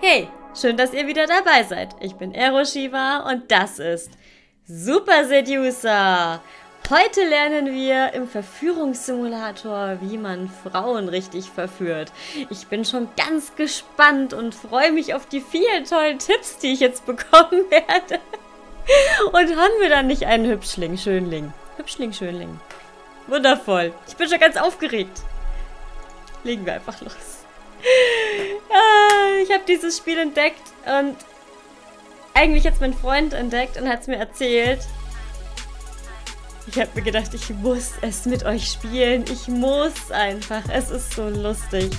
Hey, schön, dass ihr wieder dabei seid. Ich bin Eroshiva und das ist Super Seducer. Heute lernen wir im Verführungssimulator, wie man Frauen richtig verführt. Ich bin schon ganz gespannt und freue mich auf die vielen tollen Tipps, die ich jetzt bekommen werde. Und haben wir dann nicht einen Hübschling, Schönling? Hübschling, Schönling. Wundervoll. Ich bin schon ganz aufgeregt. Legen wir einfach los. Ah, ich habe dieses Spiel entdeckt und eigentlich es mein Freund entdeckt und hat es mir erzählt. Ich habe mir gedacht, ich muss es mit euch spielen. Ich muss einfach. Es ist so lustig.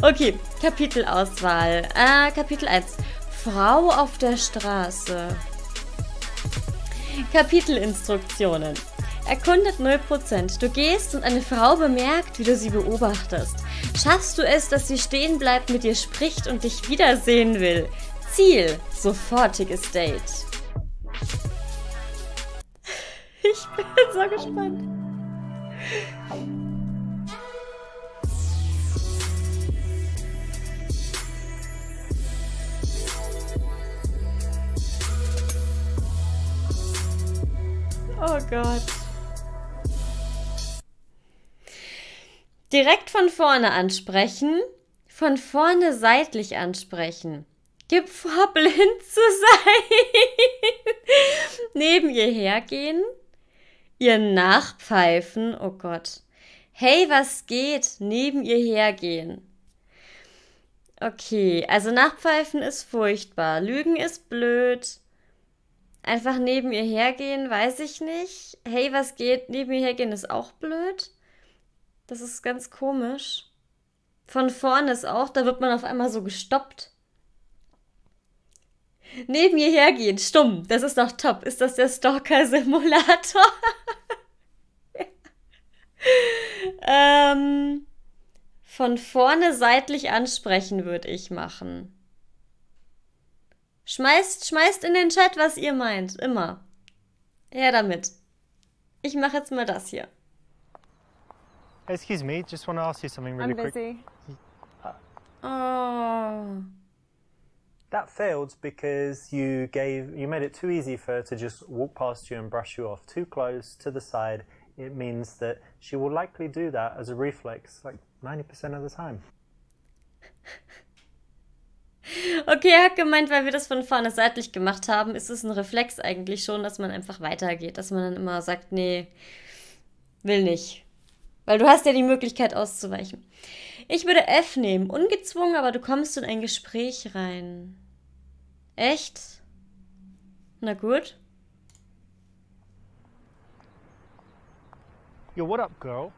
Okay, Kapitelauswahl. Äh, Kapitel 1. Frau auf der Straße. Kapitelinstruktionen. Erkundet 0%. Du gehst und eine Frau bemerkt, wie du sie beobachtest. Schaffst du es, dass sie stehen bleibt, mit dir spricht und dich wiedersehen will? Ziel: sofortiges Date. Ich bin so gespannt. Oh Gott. Direkt von vorne ansprechen, von vorne seitlich ansprechen. Gib vor, blind zu sein. Neben ihr hergehen, ihr nachpfeifen, oh Gott. Hey, was geht? Neben ihr hergehen. Okay, also nachpfeifen ist furchtbar. Lügen ist blöd. Einfach neben ihr hergehen, weiß ich nicht. Hey, was geht? Neben ihr hergehen ist auch blöd. Das ist ganz komisch. Von vorne ist auch, da wird man auf einmal so gestoppt. Neben ihr hergehen, stumm, das ist doch top. Ist das der Stalker-Simulator? ähm, von vorne seitlich ansprechen würde ich machen. Schmeißt, schmeißt in den Chat, was ihr meint. Immer. Her damit. Ich mache jetzt mal das hier. Excuse me, just want to ask you something really I'm quick. busy. Oh. That failed because you gave you made it too easy for her to just walk past you and brush you off too close to the side. It means that she will likely do that as a reflex like 90% of the time. Okay, er hat gemeint, weil wir das von vorne seitlich gemacht haben, ist es ein Reflex eigentlich schon, dass man einfach weitergeht, dass man dann immer sagt, nee, will nicht. Weil du hast ja die Möglichkeit auszuweichen. Ich würde F nehmen, ungezwungen, aber du kommst in ein Gespräch rein. Echt? Na gut. Yo, what up, girl?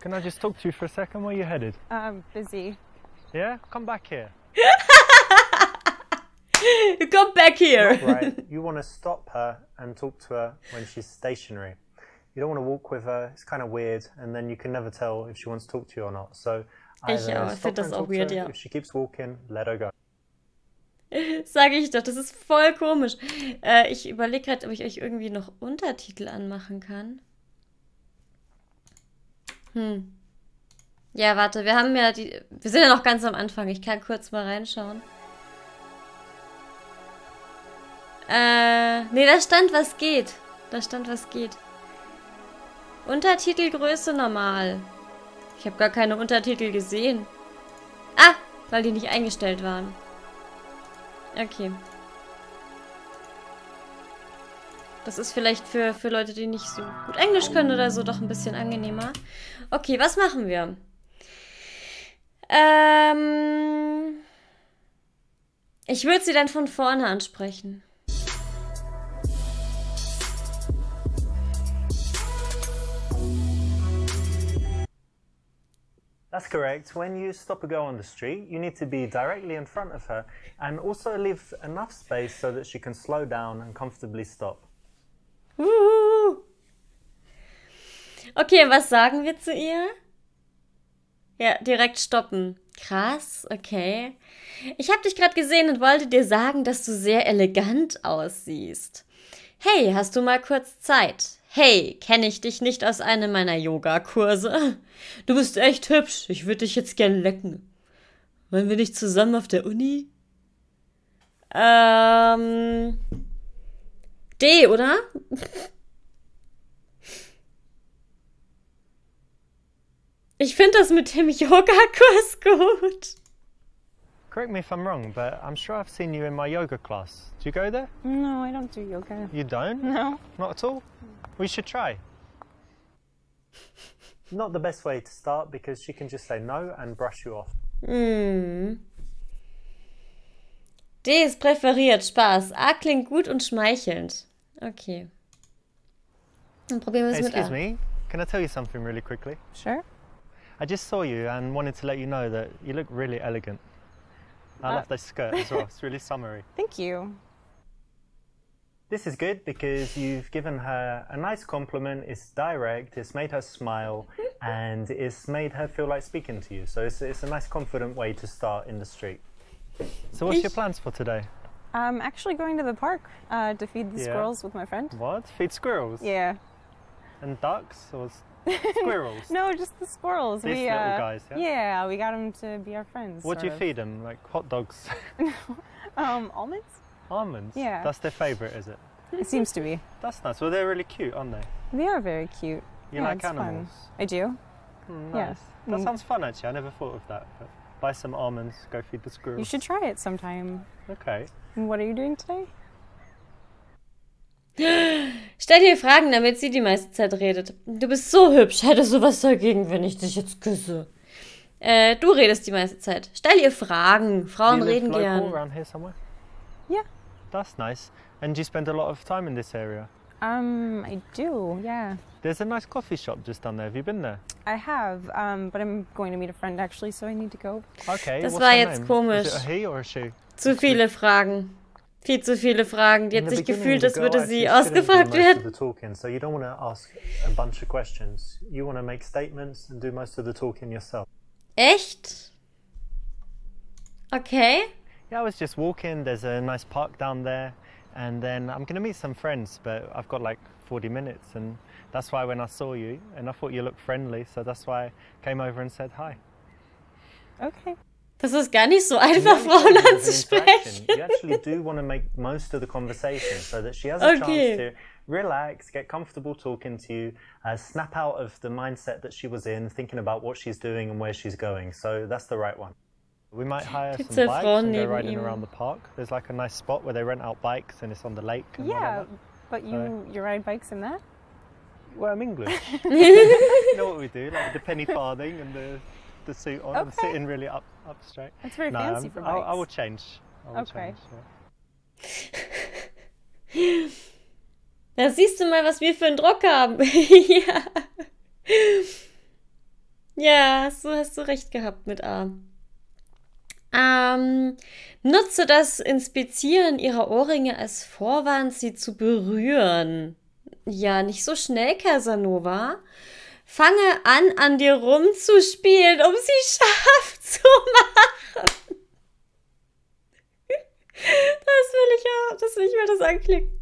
Can I just talk to you for a second? Where you headed? I'm busy. Yeah, come back here. Come back here. Right, you want to stop her and talk to her when she's stationary. You don't want to walk with her. It's kind of weird, and then you can never tell if she wants to talk to you or not. So Ich auch, ich stop find her das auch weird, ja. If she keeps walking, let her go. Sage ich doch, das ist voll komisch. Äh, ich überlege gerade, ob ich euch irgendwie noch Untertitel anmachen kann. Hm. Ja, warte, wir haben ja die. Wir sind ja noch ganz am Anfang. Ich kann kurz mal reinschauen. Äh, nee, da stand, was geht. Da stand, was geht. Untertitelgröße normal. Ich habe gar keine Untertitel gesehen. Ah, weil die nicht eingestellt waren. Okay. Das ist vielleicht für, für Leute, die nicht so gut Englisch können oder so, doch ein bisschen angenehmer. Okay, was machen wir? Ähm. Ich würde sie dann von vorne ansprechen. That's correct. When you stop a girl on the street, you need to be directly in front of her and also leave enough space so that she can slow down and comfortably stop. Okay, was sagen wir zu ihr? Ja, direkt stoppen. Krass, okay. Ich habe dich gerade gesehen und wollte dir sagen, dass du sehr elegant aussiehst. Hey, hast du mal kurz Zeit? Hey, kenne ich dich nicht aus einem meiner Yogakurse? Du bist echt hübsch. Ich würde dich jetzt gern lecken. Wollen wir nicht zusammen auf der Uni? Ähm. D, oder? Ich finde das mit dem Yoga-Kurs gut. Correct me if I'm wrong, but I'm sure I've seen you in my yoga class. Do you go there? No, I don't do yoga. You don't? No. Not at all? We should try. Not the best way to start because she can just say no and brush you off. Hm. D ist präferiert, Spaß. A klingt gut und schmeichelnd. Okay. Dann probieren wir es mit Excuse A. me, can I tell you something really quickly? Sure. I just saw you and wanted to let you know that you look really elegant. I Uh. love this skirt as well, it's really summery. Thank you. This is good because you've given her a nice compliment, it's direct, it's made her smile, and it's made her feel like speaking to you. So it's, it's a nice, confident way to start in the street. So, what's your plans for today? I'm actually going to the park uh, to feed the Yeah. squirrels with my friend. What? Feed squirrels? Yeah. And ducks? Or squirrels? No, just the squirrels. These we, little uh, guys, yeah? Yeah, we got them to be our friends. What do you of. feed them? Like hot dogs? Um, almonds? Almonds? Yeah. That's their favourite, is it? It seems to be. That's nice. Well, they're really cute, aren't they? They are very cute. You Yeah, like it's fun. animals? I do. Yeah. nice. That Mm. sounds fun, actually. I never thought of that. But buy some almonds, go feed the squirrels. You should try it sometime. Okay. And what are you doing today? Stell dir Fragen, damit sie die meiste Zeit redet. Du bist so hübsch. Hättest du was dagegen, wenn ich dich jetzt küsse? Äh, du redest die meiste Zeit. Stell ihr Fragen. Frauen do you live reden local gern. around here somewhere? Yeah. That's nice. And do you spend a lot of time in this area? Um, I do, yeah. There's a nice coffee shop just down there. Have you been there? I have, um, but I'm going to meet a friend actually, so I need to go. Okay. Das what's war her jetzt name? komisch. Is it a he or a she? Zu viele Fragen. Viel zu viele Fragen. Die hat sich gefühlt, als würde sie ausgefragt werden. so you don't want to ask a bunch of questions. You want to make statements and do most of the talking yourself. Echt? Okay. Yeah, I was just walking. There's a nice park down there, and then I'm to meet some friends, but I've got like 40 minutes, and that's why when I saw you, and I thought you looked friendly, so that's why I came over and said hi. Okay. Das ist gar nicht so And the einfach, only Frauen point is anzusprechen. You actually do want to make most of the conversation so that she has a Okay. chance to relax, get comfortable talking to you, uh, snap out of the mindset that she was in, thinking about what she's doing and where she's going. So that's the right one. We might hire Gibt's some bikes Frau and go riding ihm? around the park. There's like a nice spot where they rent out bikes and it's on the lake. And Yeah, whatever. but you you ride bikes in that? Well, I'm English. you know what we do, like the penny farthing and the, the suit on Okay. sitting really up up straight. That's very No, fancy I'm- for bikes. I will change. I will Okay. change. yeah. Da siehst du mal, was wir für einen Druck haben. ja. Ja, hast du, hast du recht gehabt mit A. Ähm, nutze das Inspizieren ihrer Ohrringe als Vorwand, sie zu berühren. Ja, nicht so schnell, Casanova. Fange an, an dir rumzuspielen, um sie scharf zu machen. Das will ich ja, das will ich mir das anklicken.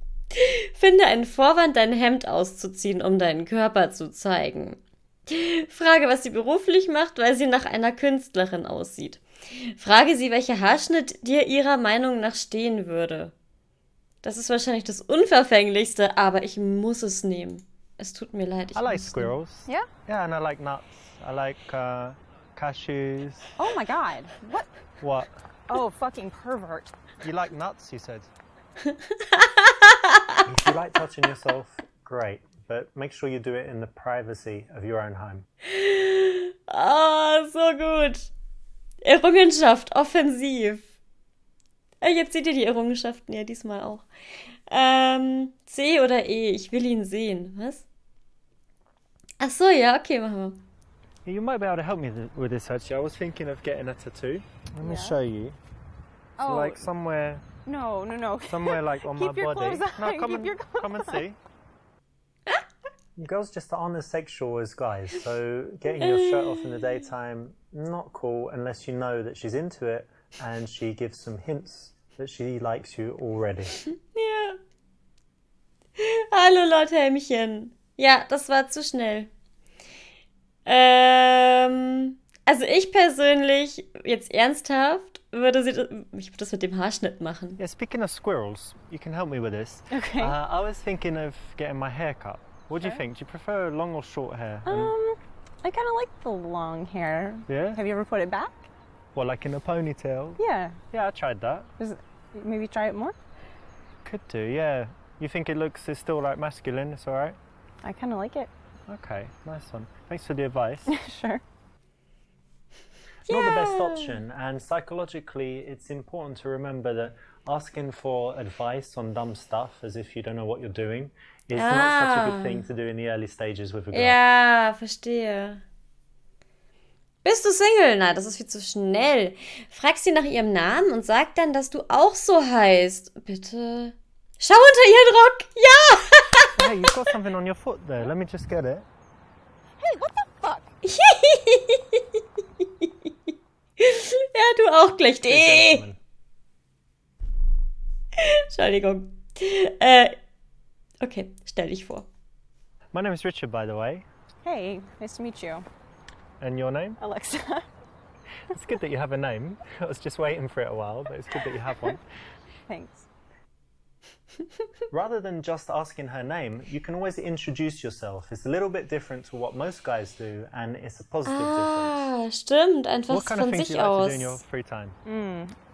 Finde einen Vorwand, dein Hemd auszuziehen, um deinen Körper zu zeigen. Frage, was sie beruflich macht, weil sie nach einer Künstlerin aussieht. Frage sie, welcher Haarschnitt dir ihrer Meinung nach stehen würde. Das ist wahrscheinlich das Unverfänglichste, aber ich muss es nehmen. Es tut mir leid. Ich I like squirrels. Yeah? Yeah, and I like nuts. I like uh, cashews. Oh my god. What? What? Oh, fucking pervert. You like nuts? You said. If you like touching yourself, great, but make sure you do it in the privacy of your own home. Ah, so gut. Errungenschaft, offensiv. Jetzt seht ihr die Errungenschaften ja diesmal auch. Ähm, C oder E? Ich will ihn sehen. Was? Ach so, ja, okay, machen wir. You might be able to help me with this actually. I was thinking of getting a tattoo. Let me Yeah. show you. Oh, like somewhere, no, no, no. somewhere like on my Keep your body. clothes No, on, come and come and on. see. Girls just aren't as sexual as guys, so getting your shirt off in the daytime not cool unless you know that she's into it and she gives some hints that she likes you already. Ja. Hallo Lauthelmchen. Ja, das war zu schnell. Ähm, also ich persönlich, jetzt ernsthaft, würde sie das, ich würde das mit dem Haarschnitt machen. Yeah, speaking of squirrels, you can help me with this. Okay. Uh, I was thinking of getting my hair cut. What do you think? Do you prefer long or short hair? And- um, I kind of like the long hair. yeah? Have you ever put it back? Well, like in a ponytail? Yeah. Yeah, I tried that. Is it, maybe try it more? Could do, yeah. You think it looks is still like masculine? It's all right. I kind of like it. Okay, nice one. Thanks for the advice. sure. Not the best option, and psychologically, it's important to remember that asking for advice on dumb stuff, as if you don't know what you're doing, is not such a Ah. good thing to do in the early stages with a girl. Ja, verstehe. Bist du Single? Na, das ist viel zu schnell. Frag sie nach ihrem Namen und sag dann, dass du auch so heißt. Bitte. Schau unter ihren Rock. Ja! hey, you've got something on your foot there. Let me just get it. Hey, what the fuck? ja, du auch gleich. Eh. Gentleman. Entschuldigung. Äh, okay, stell dich vor. My name is Richard, by the way. Hey, nice to meet you. And your name? Alexa. It's good that you have a name. I was just waiting for it a while, but it's good that you have one. Thanks. Rather than just asking her name, you can always introduce yourself. It's a little bit different to what most guys do, and it's a positive difference. Ah, stimmt. Einfach What kind of von things do sich you like to do in your free time?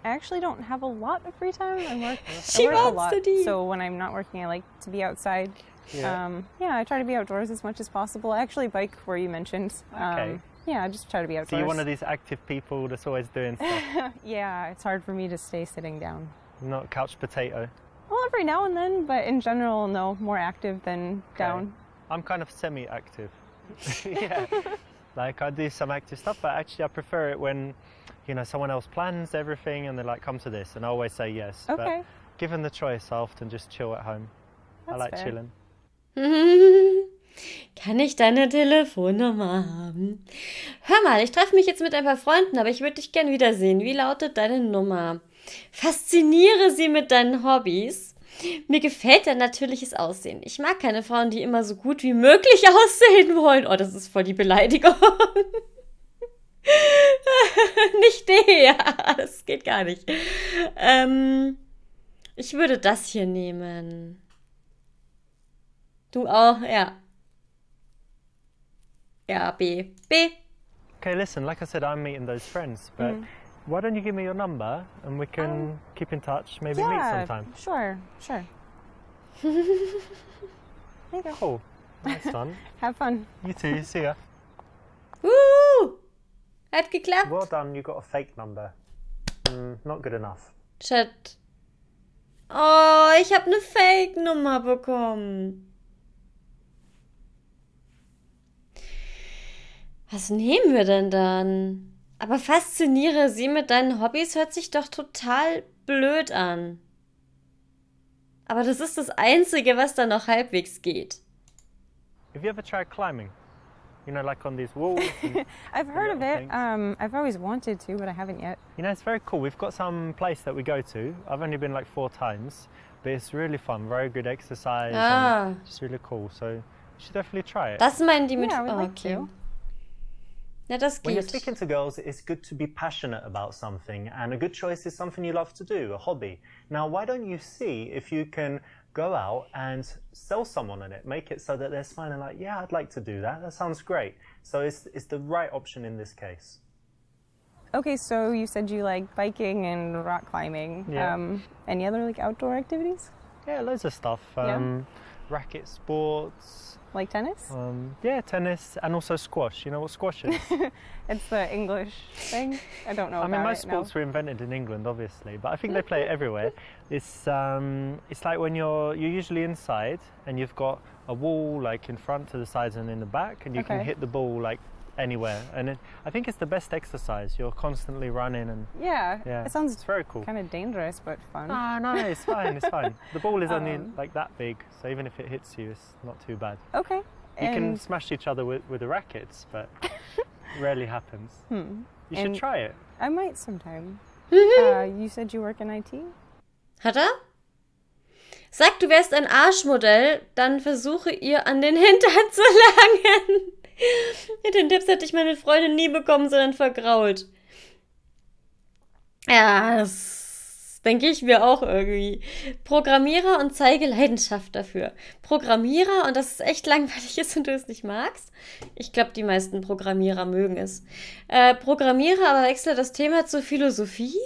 I actually don't have a lot of free time. I work, She I work a lot. to do. So when I'm not working, I like to be outside. Yeah. Um, yeah, I try to be outdoors as much as possible. I actually bike where you mentioned. Okay. Um, yeah, I just try to be so outdoors. you're one of these active people that's always doing stuff, yeah, it's hard for me to stay sitting down. not couch potato. Well, every now and then, but in general, no, more active than down. I'm kind of semi-active. yeah. Like I do some active stuff, but actually I prefer it when, you know, someone else plans everything and they're like, come to this, and I always say yes. Okay. But given the choice, I often just chill at home. I That's like fair. chilling. Kann ich deine Telefonnummer haben? Hör mal, ich treffe mich jetzt mit ein paar Freunden, aber ich würde dich gern wiedersehen. Wie lautet deine Nummer? Fasziniere sie mit deinen Hobbys. Mir gefällt dein natürliches Aussehen. Ich mag keine Frauen, die immer so gut wie möglich aussehen wollen. Oh, das ist voll die Beleidigung. nicht der. Das geht gar nicht. Ähm, ich würde das hier nehmen. Du auch, ja. Ja, B. B. Okay, listen, like I said, I'm meeting those friends, but Mm. Why don't you give me your number and we can keep in touch, maybe meet yeah, sometime. sure, sure. there you go. Cool. Nice one. Have fun. You too, see ya. Uh, hat geklappt. Well done, you got a fake number. Mm, not good enough. Chat. Oh, ich habe eine Fake-Nummer bekommen. Was nehmen wir denn dann? Aber fasziniere sie mit deinen Hobbys hört sich doch total blöd an. Aber das ist das Einzige, was da noch halbwegs geht. Have you ever tried climbing? You know, like on these walls. and- I've heard of it. Um, I've always wanted to, but I haven't yet. you know, it's very cool. We've got some place that we go to. I've only been like four times, but it's really fun. Very good exercise. Ah. And just really cool. So you should definitely try it. Das meinen die mit. Yeah, oh, like okay. to. Na, When you're speaking to girls, it's good to be passionate about something, and a good choice is something you love to do, a hobby. Now, why don't you see if you can go out and sell someone on it, make it so that they're smiling like, yeah, I'd like to do that. That sounds great. So it's, it's the right option in this case. Okay, so you said you like biking and rock climbing. Yeah. Um, any other like outdoor activities? Yeah, loads of stuff. Yeah. Racket sports, Like tennis? um, yeah, tennis, and also squash. You know what squash is? It's the English thing. I don't know I mean, most sports were invented in England, obviously, but I think they play it everywhere. It's um, it's like when you're you're usually inside and you've got a wall like in front, to the sides, and in the back, and you can hit the ball like anywhere. And it, I think it's the best exercise. You're constantly running, and Yeah, yeah, it sounds it's very cool. kind of dangerous, but fun. No, no, it's fine. It's fine. The ball is only Um, like that big, so even if it hits you, it's not too bad. Okay. You can smash each other with, with the rackets, but rarely happens. hmm, You should And- try it. I might sometime. uh, you said you work in IT? Hat er? Sag, du wärst ein Arschmodell, dann versuche ihr an den Hintern zu langen. Den Tipps hätte ich meine Freundin nie bekommen, sondern vergrault. Ja, das denke ich mir auch irgendwie. Programmierer und zeige Leidenschaft dafür. Programmierer und dass es echt langweilig ist und du es nicht magst. Ich glaube, die meisten Programmierer mögen es. Äh, Programmierer, aber wechsle das Thema zur Philosophie?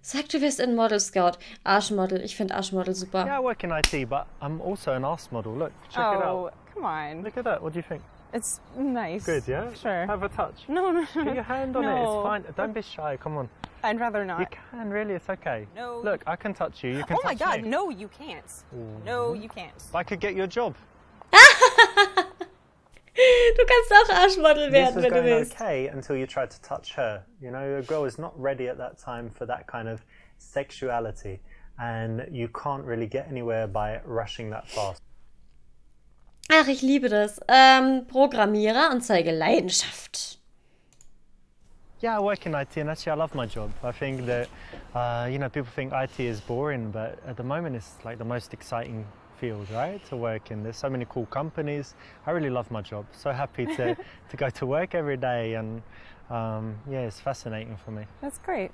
Sag, du wirst ein Model Scout. Arschmodel. Ich finde Arschmodel super. Yeah, I work in IT, but I'm also an arse model. Look, check it Oh, out. come on. Look at that. What do you think? It's nice. Good, yeah? Sure. Have a touch. No, no, no. Put your hand on it. It's fine. Don't be shy. Come on. I'd rather not. You can really. It's okay. No. Look, I can touch you. You can Oh my god, me. no, you can't. No, you can't. I could get your job. Du kannst auch Arschmodel This werden, was wenn du going willst. okay until you tried to touch her. You know, a girl is not ready at that time for that kind of sexuality, and you can't really get anywhere by rushing that fast. Ach, ich liebe das. Ähm, Programmierer und zeige Leidenschaft. Yeah, I work in IT, and actually, I love my job. I think that, uh, you know, people think IT is boring, but at the moment, it's like the most exciting field, right? To work in. There's so many cool companies. I really love my job. So happy to to go to work every day, and um, yeah, it's fascinating for me. That's great.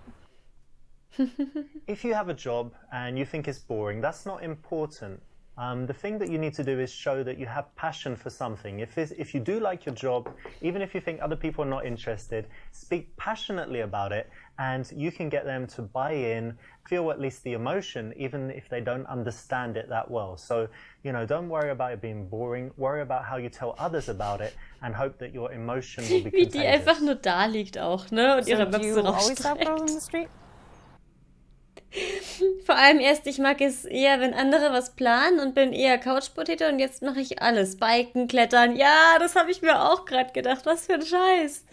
if you have a job and you think it's boring, that's not important. Um, the thing that you need to do is show that you have passion for something. If, if you do like your job, even if you think other people are not interested, speak passionately about it and you can get them to buy in, feel at least the emotion, even if they don't understand it that well. So, you know, don't worry about it being boring. Worry about how you tell others about it and hope that your emotion will be Wie die contagious. einfach nur da liegt auch, ne? Und ihre So, do Möpse you always have rausstreckt. Vor allem erst, ich mag es eher, wenn andere was planen und bin eher Couch-Potato und jetzt mache ich alles. Biken, Klettern. Ja, das habe ich mir auch gerade gedacht. Was für ein Scheiß.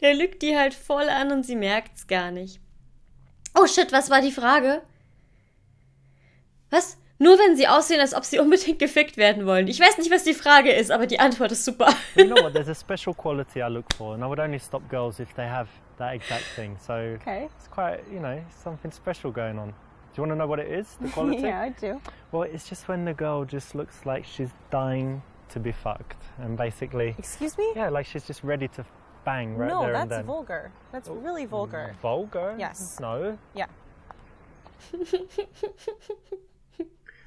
Der lügt die halt voll an und sie merkt's gar nicht. Oh shit, was war die Frage? Was? Nur wenn sie aussehen, als ob sie unbedingt gefickt werden wollen. Ich weiß nicht, was die Frage ist, aber die Antwort ist super. you know what? There's a special quality I look for, and I would only stop girls if they have that exact thing. So Okay. it's quite, you know, something special going on. Do you want to know what it is? The quality? yeah, I do. Well, it's just when the girl just looks like she's dying to be fucked, and basically, Excuse me? yeah, like she's just ready to bang right no, there and that's then. vulgar. That's oh, really vulgar. Mm, vulgar? Yes. No. Yeah.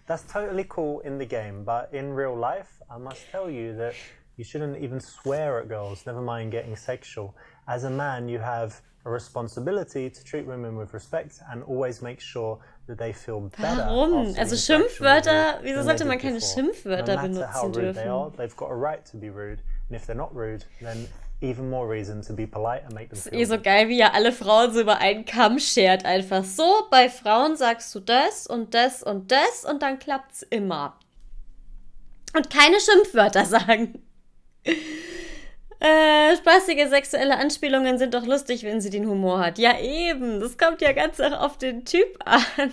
That's totally cool in the game, but in real life, I must tell you that you shouldn't even swear at girls, never mind getting sexual. As a man, you have a responsibility to treat women with respect and always make sure that they feel better. Warum? Also Schimpfwörter, wieso sollte man keine before. Schimpfwörter no matter how benutzen rude they dürfen? are, they've got a right to be rude. And if they're not rude, then even more reason to be polite and make them ist feel eh so geil, wie er alle Frauen so über einen Kamm schert. Einfach so, bei Frauen sagst du das und das und das und dann klappt's immer. Und keine Schimpfwörter sagen. Äh, spaßige sexuelle Anspielungen sind doch lustig, wenn sie den Humor hat. Ja, eben. Das kommt ja ganz auch auf den Typ an.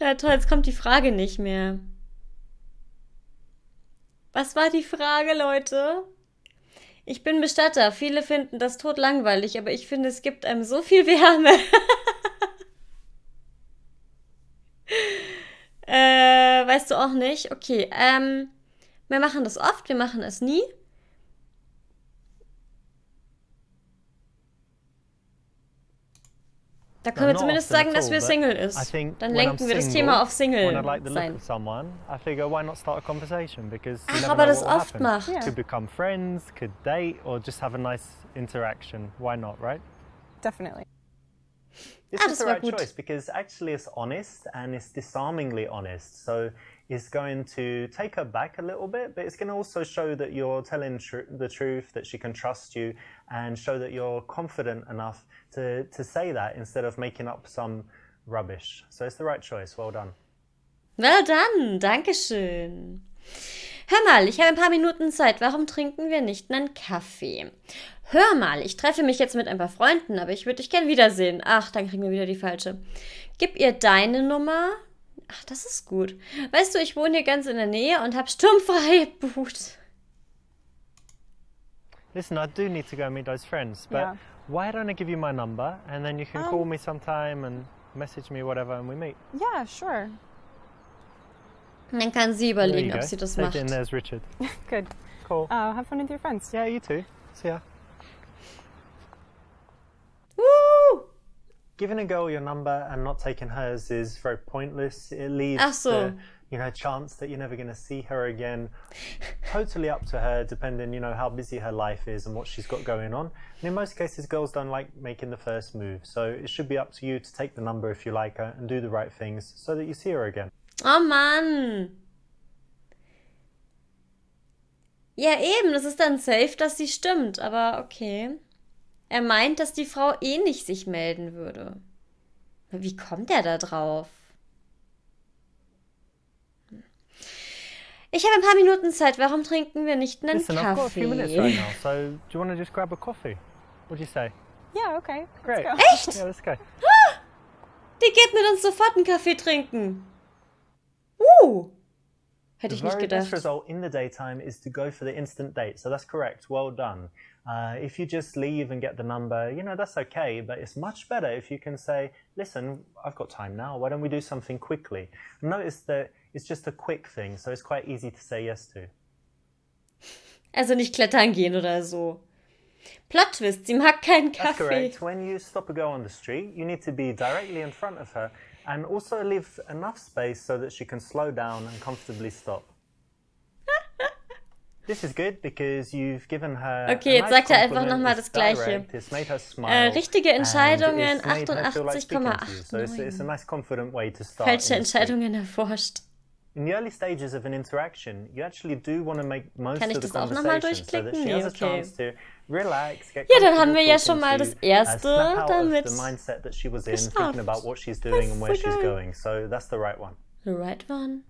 ja, toll, jetzt kommt die Frage nicht mehr. Was war die Frage, Leute? Ich bin Bestatter. Viele finden das tot langweilig, aber ich finde, es gibt einem so viel Wärme. äh, weißt du auch nicht? Okay, ähm, wir machen das oft, wir machen es nie. Da können wir zumindest sagen, dass wir Single I ist. think Dann lenken wir das Thema auf Single sein. of someone, I figure why not start a conversation because you Ach, aber know das oft macht. Ja. Could become friends, could date, or just have a nice interaction. Why not, right? Definitely. This Ah, is das the war right gut. choice because actually it's honest and it's disarmingly honest. So it's going to take her back a little bit, but it's going to also show that you're telling tr- the truth, that she can trust you, and show that you're confident enough to, to say that instead of making up some rubbish. So it's the right choice. Well done. Well done, Dankeschön. Hör mal, ich habe ein paar Minuten Zeit. Warum trinken wir nicht einen Kaffee? Hör mal, ich treffe mich jetzt mit ein paar Freunden, aber ich würde dich gern wiedersehen. Ach, dann kriegen wir wieder die falsche. Gib ihr deine Nummer. Ach, das ist gut. Weißt du, ich wohne hier ganz in der Nähe und habe sturmfreie Boot. Listen, I do need to go and meet those friends, but Yeah. why don't I give you my number and then you can Um, call me sometime and message me, whatever, and we meet. Yeah, sure. Und dann kann sie überlegen, ob sie das Save macht. it in there's Richard. Good. Cool. Uh, have fun with your friends. yeah, you too. See ya. Giving a girl your number and not taking hers is very pointless. It leaves Ach the you know chance that you're never going to see her again. totally up to her, depending you know how busy her life is and what she's got going on. And in most cases, girls don't like making the first move, so it should be up to you to take the number if you like her and do the right things so that you see her again. Oh man Ja, eben, das ist dann safe, dass sie stimmt, aber okay. Er meint, dass die Frau eh nicht sich melden würde. Wie kommt er da drauf? Ich habe ein paar Minuten Zeit. Warum trinken wir nicht einen Listen, I've got a few minutes right Kaffee? now, so do you want to just grab a coffee? What do you say? Yeah, okay. Great. Echt? Yeah, let's go. Die geht mit uns sofort einen Kaffee trinken. Uh. Hätte ich the nicht very best gedacht. result in the daytime is to go for the instant date. So that's correct. Well done. Uh, if you just leave and get the number, you know, that's okay, but it's much better if you can say, listen, I've got time now. Why don't we do something quickly? Notice that it's just a quick thing, so it's quite easy to say yes to. Also nicht klettern gehen oder so. Plot Twist, sie mag keinen That's correct. When you stop a girl on the street, you need to be directly in front of her and also leave enough space so that she can slow down and comfortably stop this is Okay, jetzt sagt er einfach nochmal das Gleiche. Äh, richtige Entscheidungen 88,8. So Falsche Entscheidungen erforscht. In the early stages of an interaction, you actually do want to make most Kann ich das auch nochmal durchklicken? So nee, okay. Relax, ja, dann haben wir ja schon mal das erste damit geschafft. Das ist so geil. The right one.